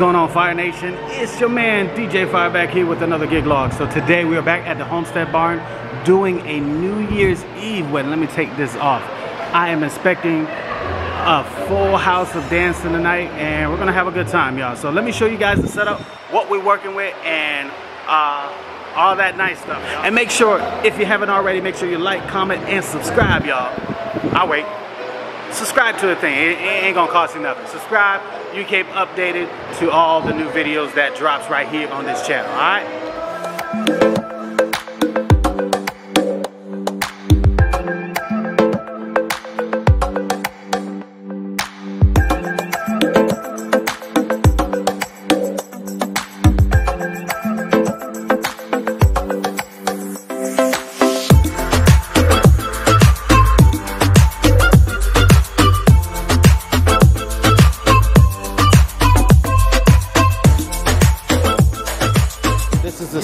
going on Fire Nation? It's your man DJ Fire back here with another gig log. So today we are back at the Homestead Barn doing a New Year's Eve wedding. Let me take this off. I am inspecting a full house of dancing tonight and we're gonna have a good time y'all. So let me show you guys the setup, what we're working with and uh, all that nice stuff. And make sure, if you haven't already, make sure you like, comment, and subscribe y'all. I'll wait subscribe to the thing. It, ain't gonna cost you nothing. Subscribe, you keep updated to all the new videos that drops right here on this channel, all right?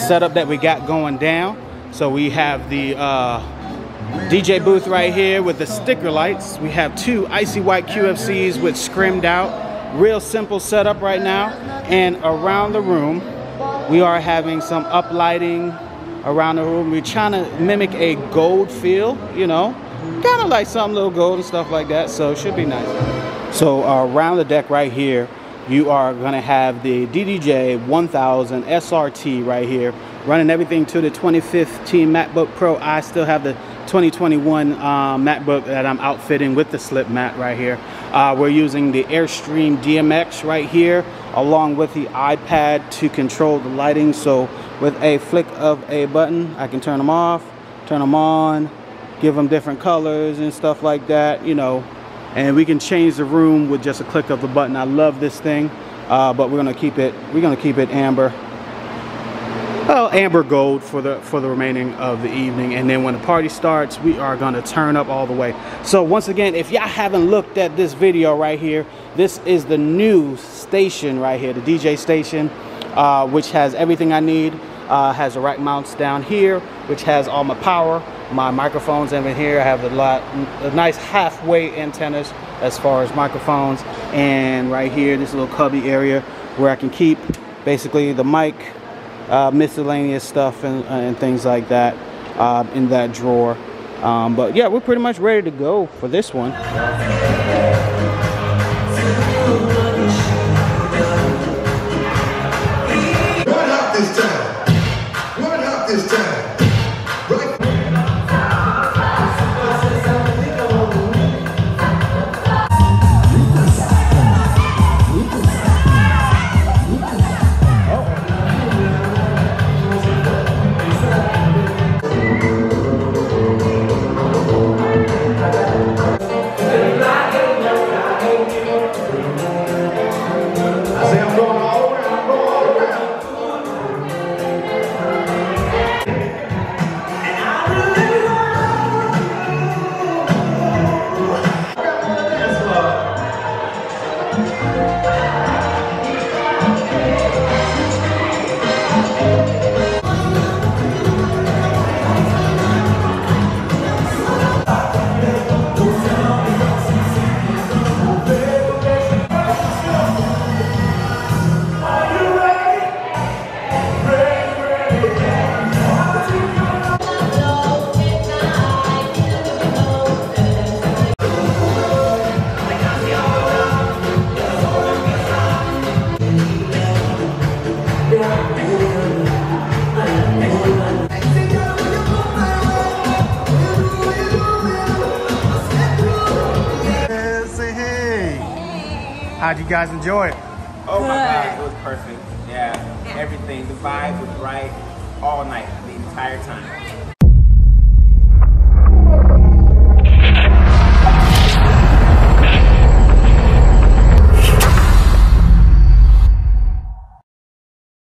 Setup that we got going down. So we have the uh, DJ booth right here with the sticker lights. We have two icy white QFCs with scrimmed out. Real simple setup right now. And around the room, we are having some uplighting around the room. We're trying to mimic a gold feel, you know, kind of like some little gold and stuff like that. So it should be nice. So uh, around the deck right here, you are to have the DDJ 1000 SRT right here running everything to the 2015 MacBook Pro. I still have the 2021 uh, MacBook that I'm outfitting with the slip mat right here. Uh, we're using the Airstream DMX right here along with the iPad to control the lighting. So with a flick of a button, I can turn them off, turn them on, give them different colors and stuff like that, you know, and we can change the room with just a click of the button. I love this thing, uh, but we're gonna keep it. We're gonna keep it amber. Well, amber gold for the for the remaining of the evening, and then when the party starts, we are gonna turn up all the way. So once again, if y'all haven't looked at this video right here, this is the new station right here, the DJ station, uh, which has everything I need. Uh, has the rack mounts down here, which has all my power, my microphones in here. I have a lot, a nice half-wave antennas as far as microphones. And right here, this little cubby area where I can keep basically the mic, uh, miscellaneous stuff and, and, things like that uh, in that drawer. Um, but yeah, we're pretty much ready to go for this one. How'd you guys enjoy it? Oh my God, it was perfect. Yeah, everything. The vibe was right all night, the entire time.